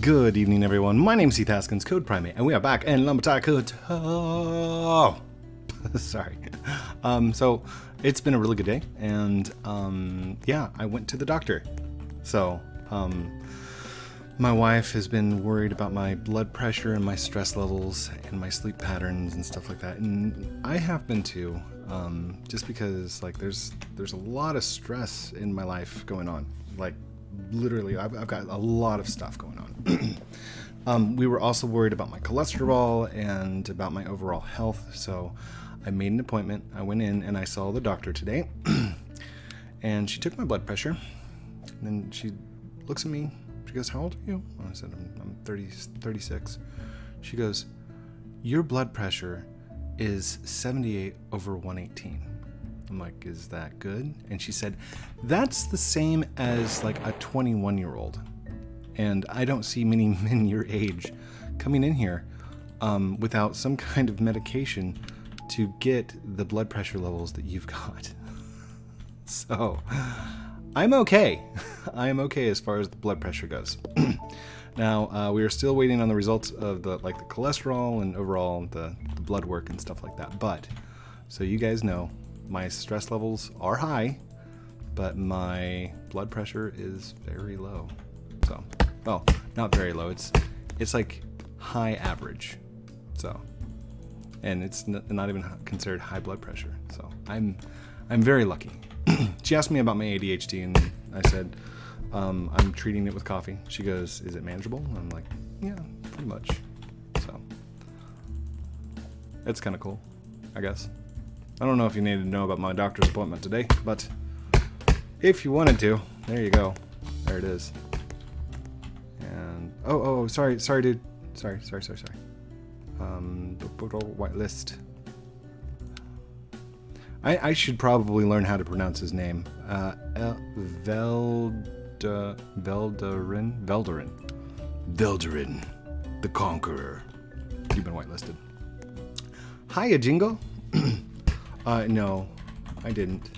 Good evening, everyone. My name's Heath Haskins, CodePrime8, and we are back in Lumber Tycoon. Oh, sorry. Um, so it's been a really good day, and um, yeah, I went to the doctor. So um, my wife has been worried about my blood pressure and my stress levels and my sleep patterns and stuff like that, and I have been too. Um, just because like there's there's a lot of stress in my life going on, like literally I've, I've got a lot of stuff going on. um, we were also worried about my cholesterol and about my overall health, so I made an appointment. I went in and I saw the doctor today, and she took my blood pressure. And then she looks at me. She goes, "How old are you?" I said, "I'm, I'm 30, 36." She goes, "Your blood pressure is 78 over 118." I'm like, is that good? And she said, that's the same as like a 21 year old. And I don't see many men your age coming in here um, without some kind of medication to get the blood pressure levels that you've got. so I'm okay. I am okay as far as the blood pressure goes. now uh, we are still waiting on the results of the like the cholesterol and overall the, the blood work and stuff like that. But so you guys know, my stress levels are high, but my blood pressure is very low. So, well, not very low. It's it's like high average. So, and it's not even considered high blood pressure. So I'm I'm very lucky. she asked me about my ADHD, and I said um, I'm treating it with coffee. She goes, "Is it manageable?" I'm like, "Yeah, pretty much." So it's kind of cool, I guess. I don't know if you needed to know about my doctor's appointment today, but if you wanted to, there you go. There it is. And oh, oh, sorry, sorry, dude. Sorry, sorry, sorry, sorry. Um, white list. I, I should probably learn how to pronounce his name. Uh, El- Velda, Veldarin, Veldarin, Veldarin, the Conqueror. You've been whitelisted. Hiya, Jingo. Uh, no, I didn't.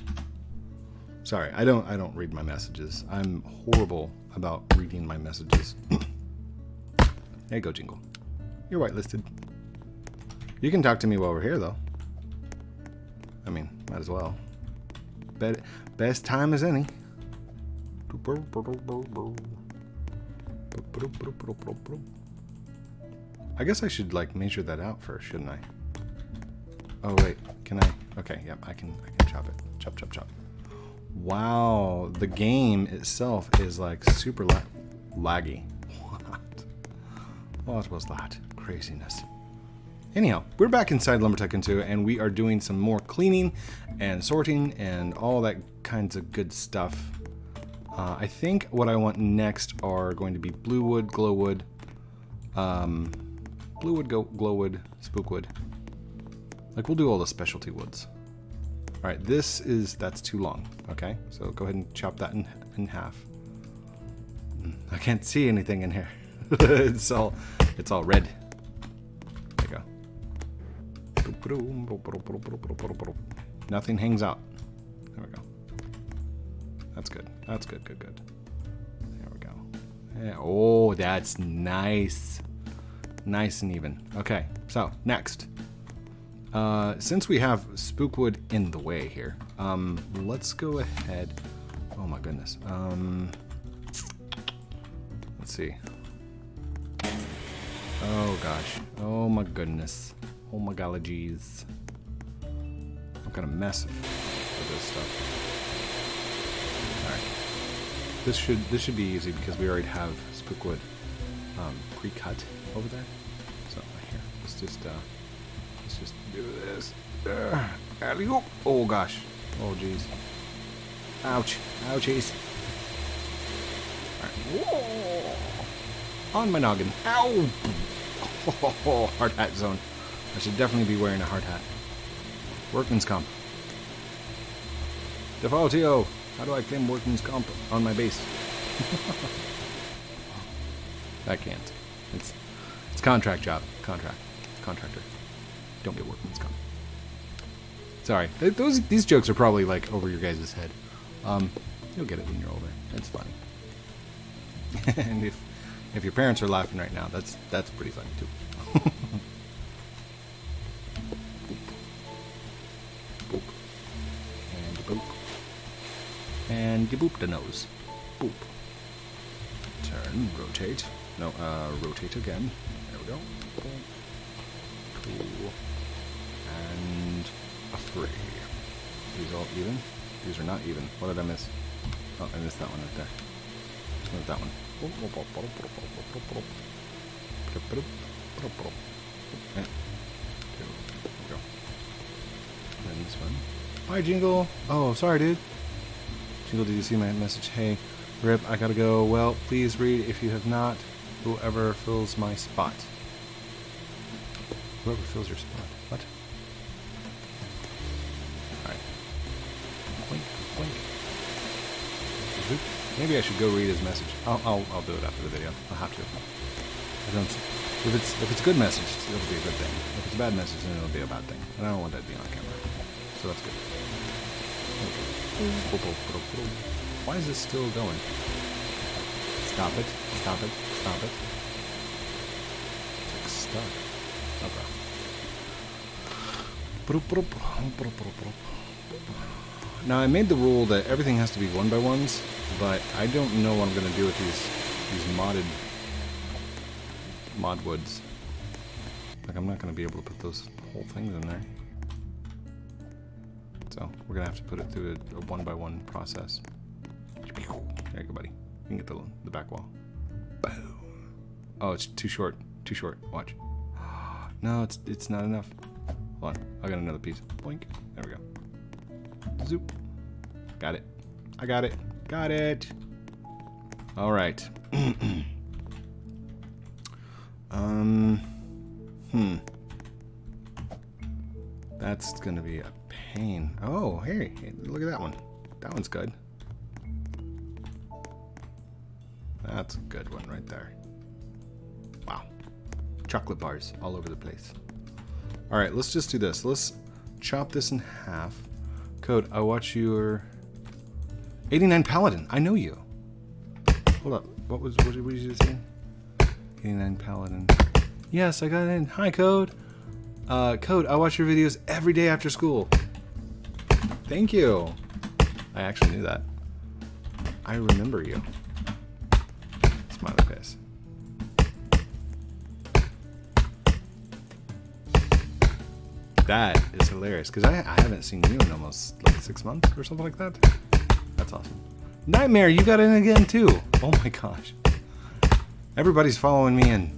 Sorry, I don't. I don't read my messages. I'm horrible about reading my messages. there you go, Jingle. You're whitelisted. You can talk to me while we're here, though. I mean, might as well. Be- best time as any. I guess I should like measure that out first, shouldn't I? Oh wait, can I? Okay, yep, I can. I can chop it. Chop, chop, chop. Wow, the game itself is like super la laggy. What? What was that? Craziness. Anyhow, we're back inside Lumber Tycoon 2, and we are doing some more cleaning and sorting and all that kinds of good stuff. Uh, I think what I want next are going to be blue wood, glow wood, um, blue wood, glow wood, spook wood, like we'll do all the specialty woods. All right, this is, that's too long. Okay, so go ahead and chop that in, in half. Hmm, I can't see anything in here. it's all, it's all red. There go. Nothing hangs out. There we go. That's good. That's good, good, good. There we go. Yeah. Oh, that's nice. Nice and even. Okay, so next. Uh, since we have Spookwood in the way here, um, let's go ahead. Oh my goodness. Um, let's see. Oh gosh. Oh my goodness. Oh my gollies. I'm kind of mess with this stuff. Alright. This should this should be easy because we already have Spookwood um, pre-cut over there. So right here. Let's just uh, Let's just do this. Uh, alley -oop. Oh gosh. Oh jeez. Ouch. Ouchies. Alright. On my noggin. Ow! Oh, hard hat zone. I should definitely be wearing a hard hat. Workman's comp. Defaultio. How do I claim workman's comp on my base? I can't. It's it's contract job. Contract. Contractor. Don't get workman's comp. Sorry, those these jokes are probably like over your guys' head. Um, you'll get it when you're older. It's funny. and if If your parents are laughing right now, that's that's pretty funny too. boop. And boop. And you boop the nose. Boop. Turn, rotate. No, uh, rotate again. There we go. Two. And a three. These all even? These are not even. What did I miss? Oh, I missed that one right there. Where's that one? Yeah. There we go. This one. Hi, Jingle. Oh, sorry, dude. Jingle, did you see my message? Hey, Rip, I gotta go. Well, please read if you have not. Whoever fills my spot. Whoever fills your spot. What? Alright. Blink, blink. Zoop. Maybe I should go read his message. I'll, I'll, I'll do it after the video. I'll have to. I don't. If it's if it's a good message, it'll be a good thing. If it's a bad message, then it'll be a bad thing. And I don't want that to be on camera. So that's good. Mm. Why is this still going? Stop it. Stop it. Stop it. It's like stuck. Okay. Now I made the rule that everything has to be one by ones, but I don't know what I'm gonna do with these these modded mod woods. Like I'm not gonna be able to put those whole things in there. So we're gonna have to put it through a, a one by one process. There you go, buddy. You can get the the back wall. Boom. Oh, it's too short. Too short. Watch. No, it's it's not enough. Hold on. I got another piece. Blink. There we go. Zoop. Got it. I got it. Got it. All right. um. Hmm. That's gonna be a pain. Oh, hey, hey, look at that one. That one's good. That's a good one right there. Wow. Chocolate bars all over the place. All right, let's just do this. Let's chop this in half. Code, I watch your 89 Paladin. I know you. Hold up. What was what did just say? 89 Paladin. Yes, I got in. Hi, Code. Uh, Code, I watch your videos every day after school. Thank you. I actually knew that. I remember you. Smiley face. That hilarious because I, I haven't seen you in almost like six months or something like that. That's awesome. Nightmare, you got in again too. Oh my gosh. Everybody's following me in.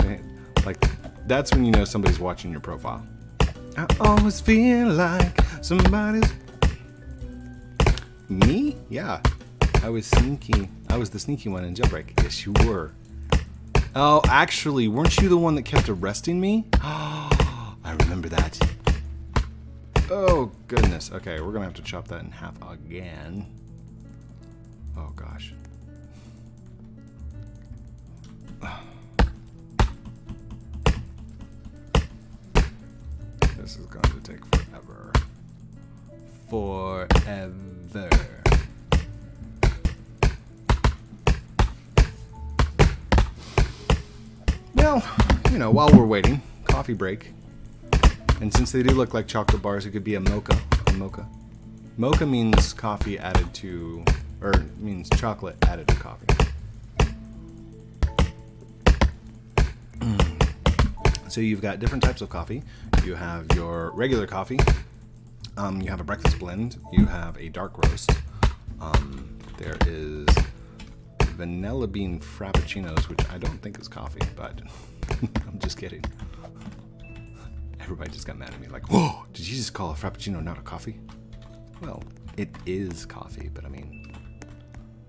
Eh, like, that's when you know somebody's watching your profile. I always feel like somebody's. Me? Yeah. I was sneaky. I was the sneaky one in jailbreak. Yes, you were. Oh, actually, weren't you the one that kept arresting me? Oh, I remember that. Oh, goodness. Okay, we're gonna have to chop that in half again. Oh, gosh. This is going to take forever. Forever. Well, you know, while we're waiting, coffee break. And since they do look like chocolate bars, it could be a mocha. A mocha. Mocha means coffee added to, or means chocolate added to coffee. so you've got different types of coffee. You have your regular coffee. Um, you have a breakfast blend. You have a dark roast. Um, there is vanilla bean frappuccinos, which I don't think is coffee, but I'm just kidding. Everybody just got mad at me, like, "Whoa! Did you just call a frappuccino not a coffee?" Well, it is coffee, but I mean,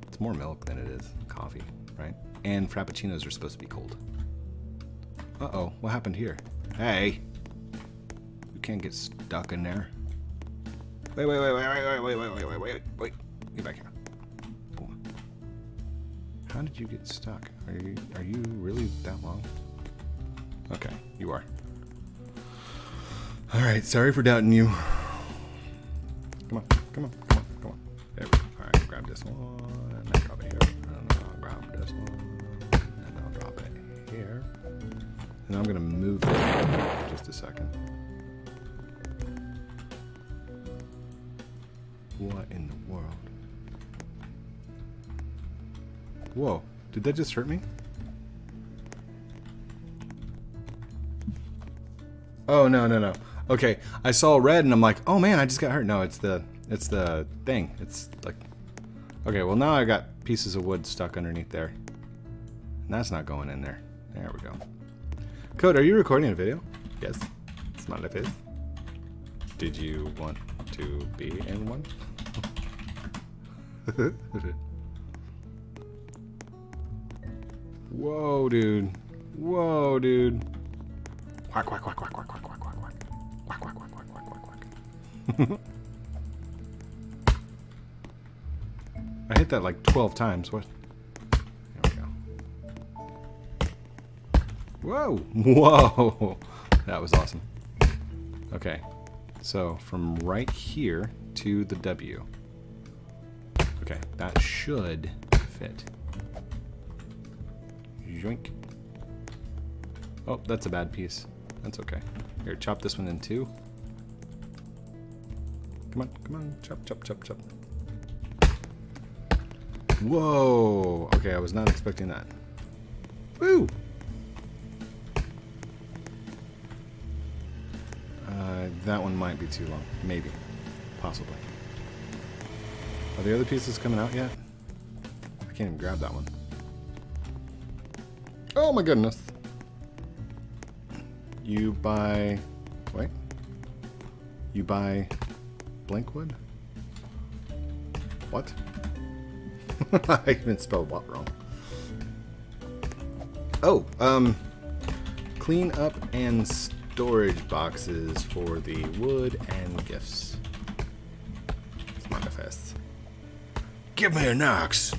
it's more milk than it is coffee, right? And frappuccinos are supposed to be cold. Uh oh, what happened here? Hey, you can't get stuck in there. Wait, wait, wait, wait, wait, wait, wait, wait, wait, wait, wait, get back here. Boom. How did you get stuck? Are you are you really that long? Okay, you are. All right, sorry for doubting you. Come on, come on, come on, come on. There we go. All right, grab this one, and then grab it here, and I'll grab this one. And I'll drop it here. And I'm gonna move it just a second. What in the world? Whoa, did that just hurt me? Oh no no no. Okay, I saw red and I'm like, oh man, I just got hurt. No, it's the it's the thing. It's like Okay, well now I got pieces of wood stuck underneath there. And that's not going in there. There we go. Code, are you recording a video? Yes. Smiley face. Did you want to be in one? Whoa, dude. Whoa, dude. Quack, quack, quack, quack, quack, quack, quack, quack, quack. Quack, quack, quack, quack, quack. I hit that like 12 times. What? There we go. Whoa! Whoa! That was awesome. Okay. So, from right here to the W. Okay, that should fit. Yoink. Oh, that's a bad piece. That's okay. Here, chop this one in two. Come on, come on, chop, chop, chop, chop. Whoa! Okay, I was not expecting that. Woo! Uh, that one might be too long. Maybe. Possibly. Are the other pieces coming out yet? I can't even grab that one. Oh my goodness. You buy... Wait. You buy blank wood? What? I even spelled what wrong. Oh, um, clean up and storage boxes for the wood and gifts. It's manifest. Give me an axe.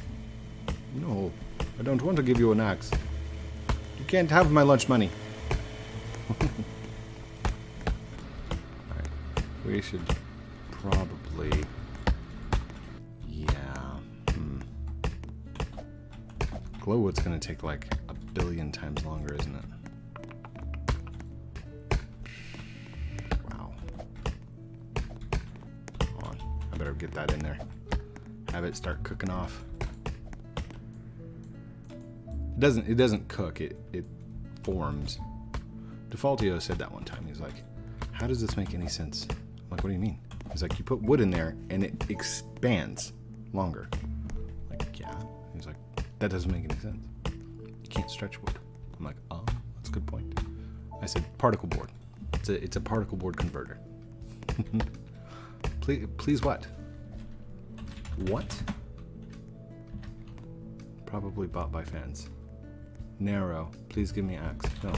No, I don't want to give you an axe. You can't have my lunch money. Alright, we should probably Yeah. Hmm. Glowwood's gonna take like a billion times longer, isn't it? Wow. Hold on. I better get that in there. Have it start cooking off. It doesn't it doesn't cook, it it forms. Defaultio said that one time. He's like, How does this make any sense? Like, what do you mean? He's like, you put wood in there and it expands longer. I'm like, yeah. He's like, that doesn't make any sense. You can't stretch wood. I'm like, oh, that's a good point. I said particle board. It's a it's a particle board converter. please, please what? What? Probably bought by fans. Narrow. Please give me axe. No.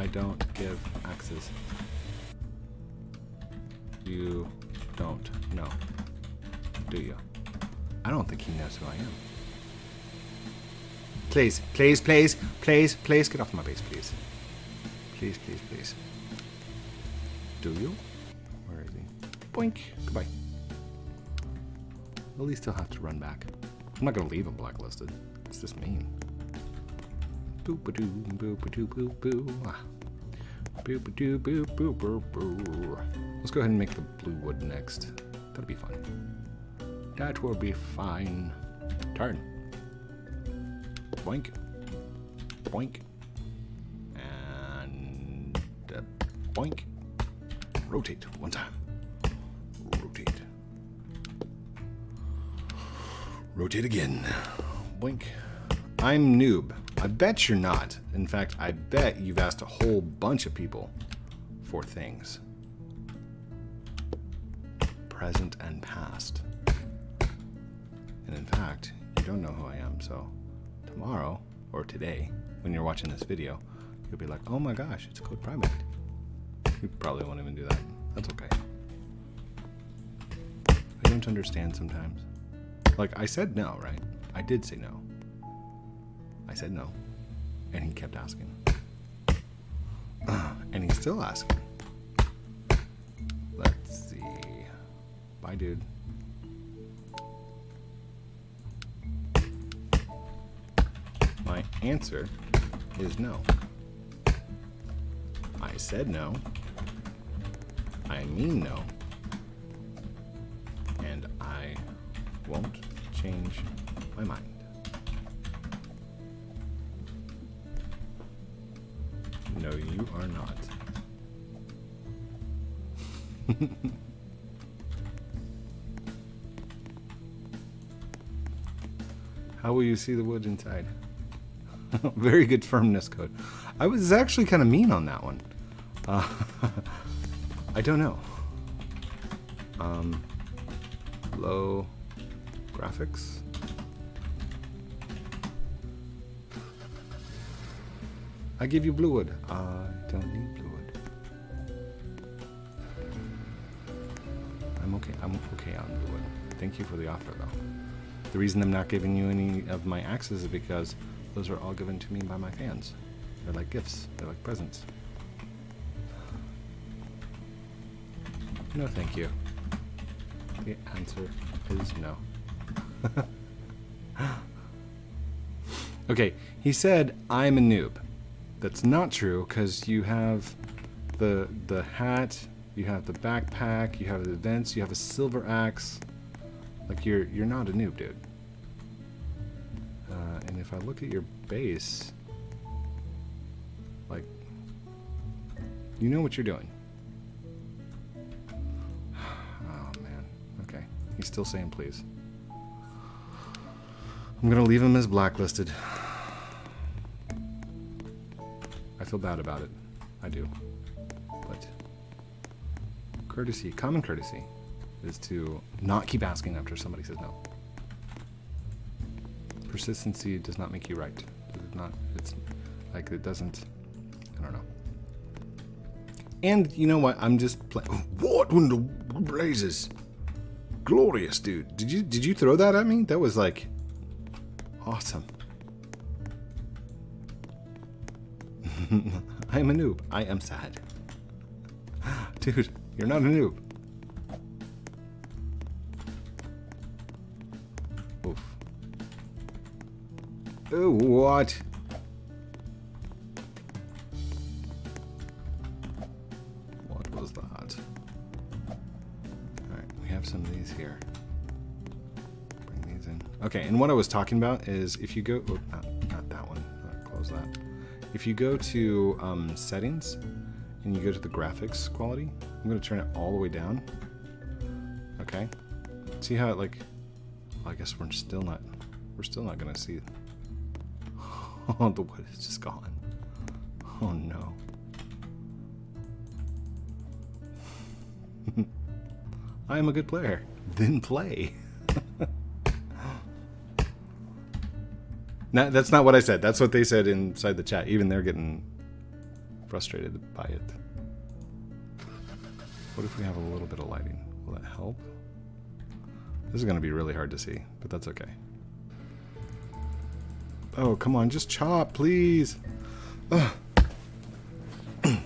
I don't give axes. You don't know. Do you? I don't think he knows who I am. Please, please, please, please, please get off my base, please. Please, please, please. Do you? Where is he? Boink. Goodbye. At least he'll have to run back. I'm not gonna leave him blacklisted. It's just mean. Boop doo, boop doo, boop boo. Boop doo, boop boop boop boo. Let's go ahead and make the blue wood next. That'll be fun. That will be fine. Turn. Boink. Boink. And uh, boink. Rotate one time. Rotate. Rotate again. Boink. I'm noob. I bet you're not. In fact, I bet you've asked a whole bunch of people for things. Present and past. And in fact, you don't know who I am, so tomorrow, or today, when you're watching this video, you'll be like, oh my gosh, it's CodePrime8. You probably won't even do that. That's okay. I don't understand sometimes. Like, I said no, right? I did say no. I said no. And he kept asking. and he's still asking. Let's see. Bye, dude. My answer is no. I said no. I mean no. And I won't change my mind. How will you see the wood inside? Very good firmness code. I was actually kind of mean on that one. Uh, I don't know. Um, low graphics. I give you blue wood. I don't need okay. I'm okay on blue wood. Thank you for the offer, though. The reason I'm not giving you any of my axes is because those are all given to me by my fans. They're like gifts. They're like presents. No, thank you. The answer is no. okay, he said, I'm a noob. That's not true because you have the the hat, you have the backpack, you have the events, you have a silver axe. Like you're you're not a noob, dude. Uh, and if I look at your base, like you know what you're doing. Oh man. Okay. He's still saying please. I'm gonna leave him as blacklisted. I feel bad about it. I do. Courtesy, common courtesy, is to not keep asking after somebody says no. Persistency does not make you right. It's not. It's like it doesn't. I don't know. And you know what? I'm just playing. What in the blazes? Glorious, dude. Did you did you throw that at me? That was like awesome. I am a noob. I am sad. Dude, you're not a noob. Oof. Oh, what? What was that? Alright, we have some of these here. Bring these in. Okay, and what I was talking about is if you go... Oh, not, not that one. close that. If you go to um, settings and you go to the graphics quality, I'm going to turn it all the way down. Okay. See how it like, well, I guess we're still not, we're still not going to see. Oh, the wood is just gone. Oh no. I am a good player. Then play. No, that's not what I said. That's what they said inside the chat. Even they're getting frustrated by it. What if we have a little bit of lighting? Will that help? This is going to be really hard to see, but that's okay. Oh, come on, just chop, please. Ugh.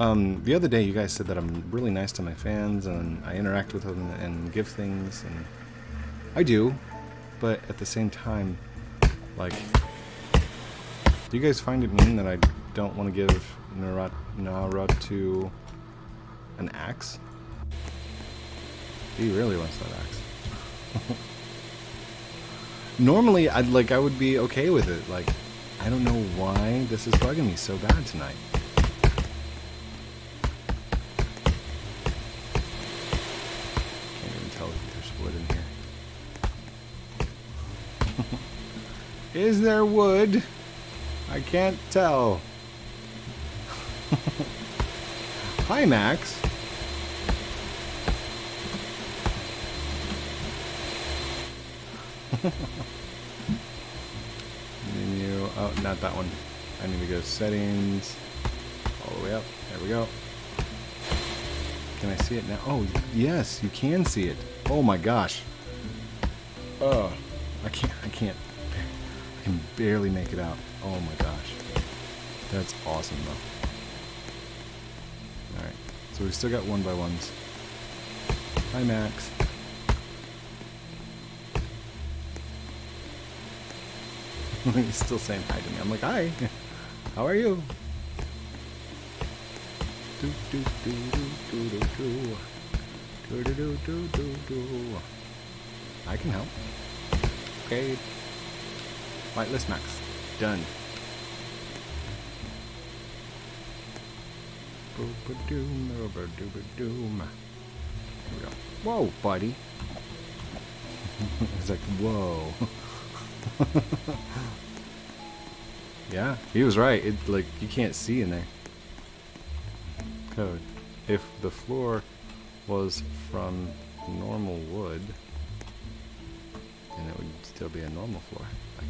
Um, the other day, you guys said that I'm really nice to my fans and I interact with them and give things, and I do, but at the same time, like, do you guys find it mean that I don't want to give Narat Naruto an axe? He really wants that axe. Normally, I'd like I would be okay with it. Like, I don't know why this is bugging me so bad tonight. Is there wood? I can't tell. Hi, Max. Menu. Oh, not that one. I need to go settings. Oh, All the way up. There we go. Can I see it now? Oh, yes, you can see it. Oh my gosh. Oh, I can't. I can't can barely make it out. Oh my gosh. That's awesome though. Alright, so we still got one by ones. Hi Max. He's still saying hi to me. I'm like, hi, how are you? Do, do, do, do, do, do, do, do, do, do, do, do. I can help. Okay. Whitelist max. Done. Boop-a-doom, boop-a-doom. Here we go. Whoa, buddy. It's like, whoa. yeah, he was right. It like you can't see in there. Code. If the floor was from normal wood, then it would still be a normal floor,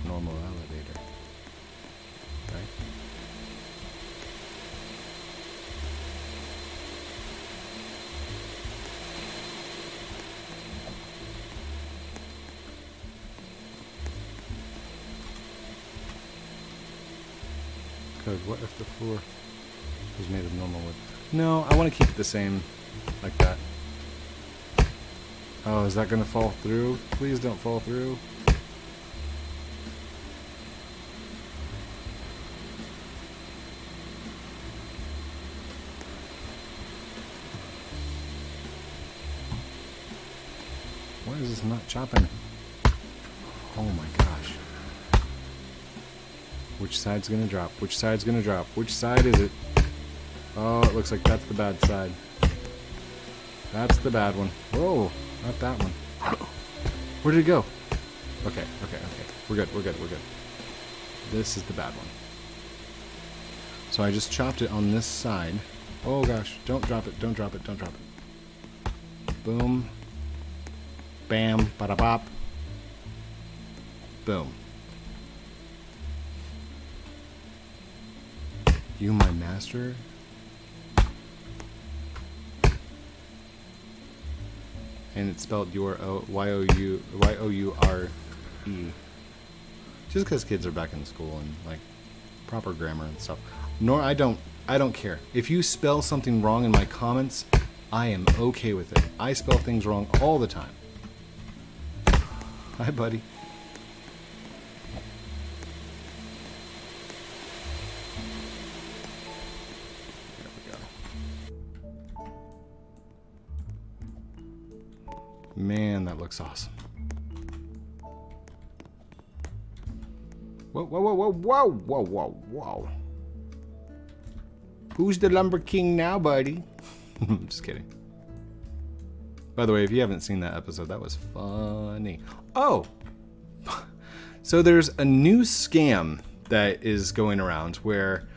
normal elevator. Right? Code, what if the floor was made of normal wood? No, I want to keep it the same, like that. Oh, is that going to fall through? Please don't fall through. Chopping? Oh my gosh. Which side's gonna drop? Which side's gonna drop? Which side is it? Oh, it looks like that's the bad side. That's the bad one. Whoa, not that one. Where did it go? Okay, okay, okay. We're good, we're good, we're good. This is the bad one. So I just chopped it on this side. Oh gosh, don't drop it, don't drop it, don't drop it. Boom. Bam, bada bop. Boom. You my master? And it's spelled your O Y O U Y O U R E. Just because kids are back in school and like proper grammar and stuff. Nor I don't I don't care. If you spell something wrong in my comments, I am okay with it. I spell things wrong all the time. Hi, buddy. Man, that looks awesome. Whoa, whoa, whoa, whoa, whoa, whoa, whoa, whoa. Who's the Lumber King now, buddy? I'm just kidding. By the way, if you haven't seen that episode, that was funny. Oh! So there's a new scam that is going around where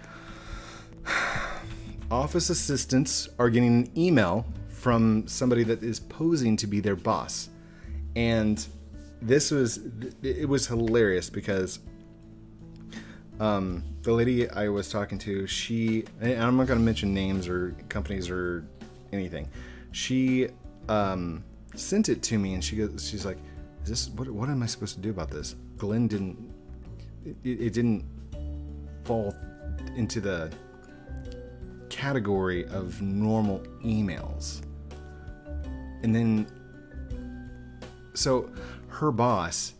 office assistants are getting an email from somebody that is posing to be their boss. And this was it was hilarious because um, the lady I was talking to, she I'm not going to mention names or companies or anything. She um, sent it to me, and she goes, she's like, "Is this what? What am I supposed to do about this?" Glenn didn't. It, it didn't fall into the category of normal emails. And then, so her boss,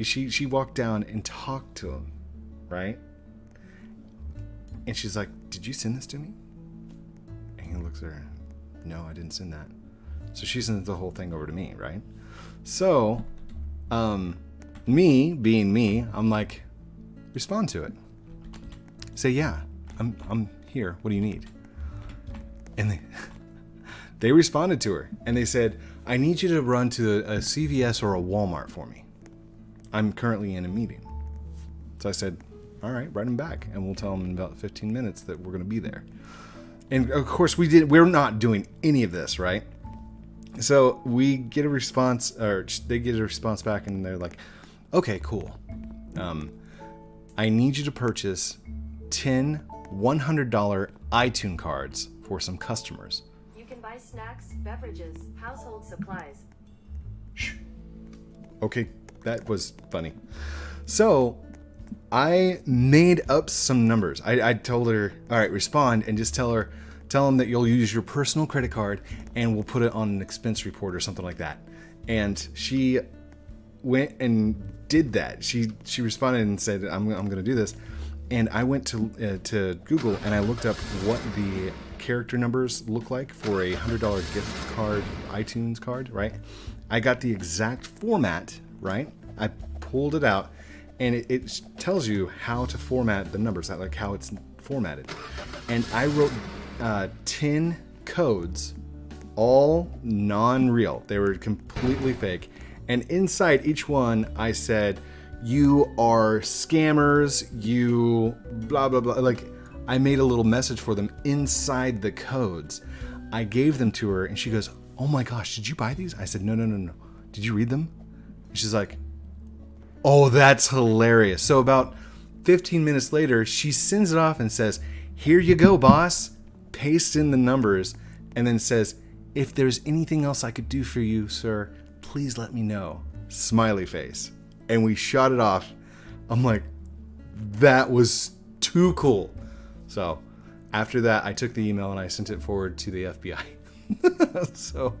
she she walked down and talked to him, right? And she's like, "Did you send this to me?" And he looks at her, "No, I didn't send that." So she sends the whole thing over to me, right? So, um, me being me, I'm like, respond to it. Say, yeah, I'm I'm here. What do you need? And they they responded to her and they said, I need you to run to a, a CVS or a Walmart for me. I'm currently in a meeting. So I said, all right, write them back, and we'll tell them in about 15 minutes that we're going to be there. And of course, we did. We're not doing any of this, right? So we get a response, or they get a response back, and they're like, "Okay, cool. Um, I need you to purchase 10 $100 iTunes cards for some customers." You can buy snacks, beverages, household supplies. Shh. Okay, that was funny. So I made up some numbers. I, I told her, all right, respond and just tell her, tell them that you'll use your personal credit card and we'll put it on an expense report or something like that. And she went and did that. She she responded and said, "I'm I'm going to do this," and I went to uh, to Google and I looked up what the character numbers look like for a hundred dollar gift card iTunes card. Right, I got the exact format. Right, I pulled it out, and it, it tells you how to format the numbers, like how it's formatted. And I wrote uh, ten codes, all non-real. They were completely fake. And inside each one, I said, "You are scammers. You blah blah blah." Like I made a little message for them inside the codes. I gave them to her, and she goes, "Oh my gosh, did you buy these?" I said, "No, no, no, no. Did you read them?" And she's like, "Oh, that's hilarious." So about 15 minutes later, she sends it off and says, "Here you go, boss." Paste in the numbers, and then says, "If there's anything else I could do for you, sir, please let me know." Smiley face. And we shot it off. I'm like, that was too cool. So after that, I took the email and I sent it forward to the FBI. so,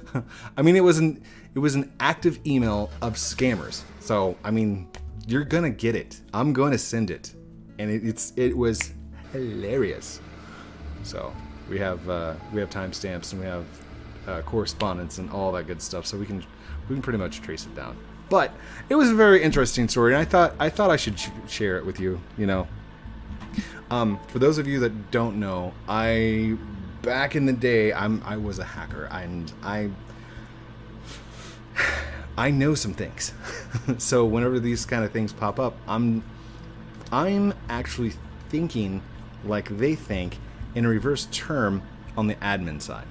I mean, it was an it was an active email of scammers. So, I mean, you're gonna get it. I'm to send it, and it, it's it was hilarious. So we have uh, we have timestamps and we have uh, correspondence and all that good stuff. So we can we can pretty much trace it down. But it was a very interesting story, and I thought I thought I should sh- share it with you. You know, um, for those of you that don't know, I back in the day I'm I was a hacker and I I know some things. so whenever these kind of things pop up, I'm I'm actually thinking like they think in a reverse term on the admin side.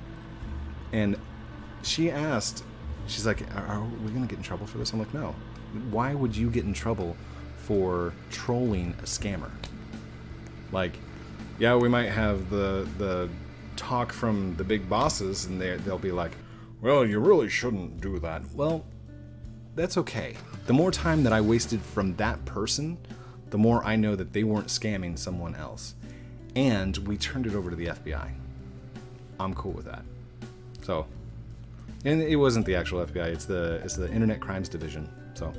And she asked, she's like, are, are we going to get in trouble for this? I'm like, no. Why would you get in trouble for trolling a scammer? Like, yeah, we might have the the talk from the big bosses, and they they'll be like, well, you really shouldn't do that. Well, that's okay. The more time that I wasted from that person, the more I know that they weren't scamming someone else. And we turned it over to the FBI. I'm cool with that. So, and it wasn't the actual FBI. It's the it's the Internet Crimes Division. So,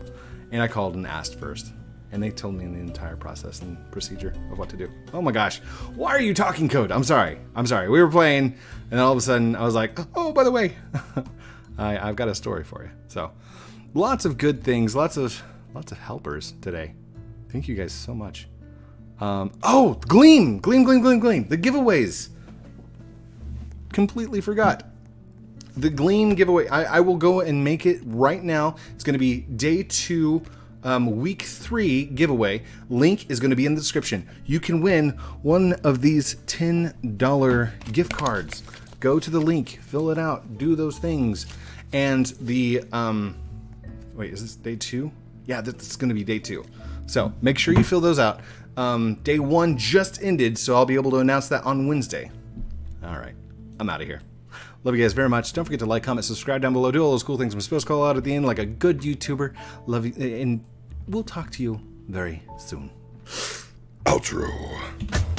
and I called and asked first, and they told me the entire process and procedure of what to do. Oh my gosh, why are you talking code? I'm sorry. I'm sorry. We were playing, and then all of a sudden I was like, oh, by the way, I, I've got a story for you. So, lots of good things, lots of lots of helpers today. Thank you guys so much. Um, oh, Gleam, Gleam, Gleam, Gleam, Gleam. The giveaways. Completely forgot. The Gleam giveaway. I, I will go and make it right now. It's going to be day two, um, week three giveaway. Link is going to be in the description. You can win one of these $10 gift cards. Go to the link, fill it out, do those things. And the, um, wait, is this day two? Yeah, that's going to be day two. So make sure you fill those out. Um, day one just ended, so I'll be able to announce that on Wednesday. All right, I'm out of here. Love you guys very much. Don't forget to like, comment, subscribe down below. Do all those cool things I'm supposed to call out at the end like a good YouTuber. Love you, and we'll talk to you very soon. Outro.